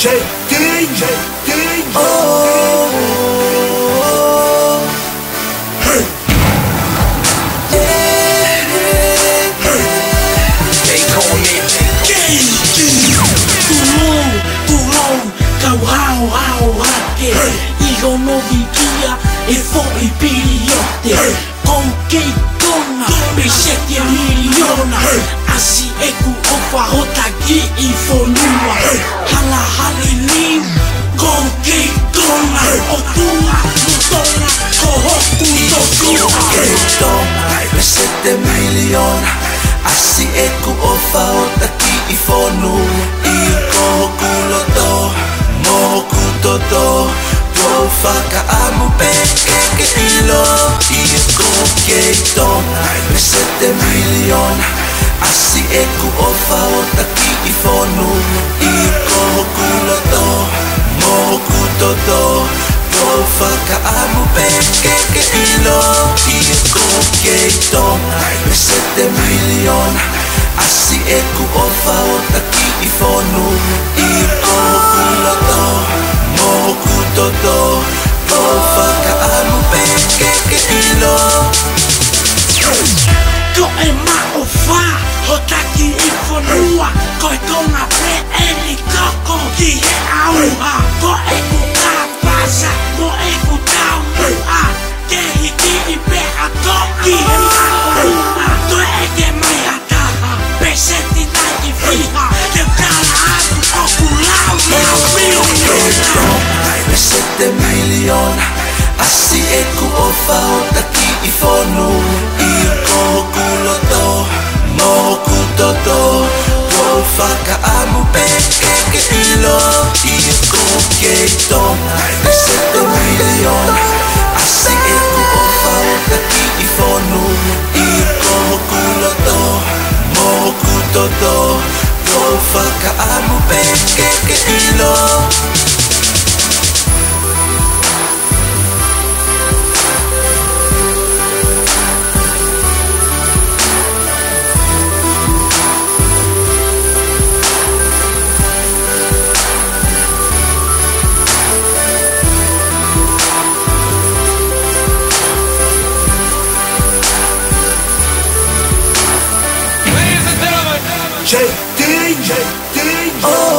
DJ, DJ. Oh, Hey, they call me Tulong, tulong, kau hao hao hake Iho no vikia e fo i piriote Kon Asi e o taki i whonu I koho kulo to Moho kuto to Ko whaka amu pe ke ke ilo I ko ke tonga me sete miliona Asi e ku o taki i whonu I koho kulo to Moho kuto to Ko whaka amu pe ke ke ilo I ko ke tonga me sete miliona Asi e ku o whao taki i whonu I koho kulo to Moho kuto to Ko whaka amu pe ke ke ilo. Ko e ma o wha Ho taki i whanua Ko e tonga pe e ni koko Ki he auha Ko e ku ka pasa Mo e ku tau mua. Ke Sete miliona Asi e ku o whao taki i whonu I koho kulo to Moho kuto to Ko whaka amu pe ke ilo I ko ke tonga Me sete miliona Asi e ku o whao taki i whonu I koho kulo to Moho kuto to Ko whaka amu pe ke ke ilo DJ, DJ, DJ. Oh.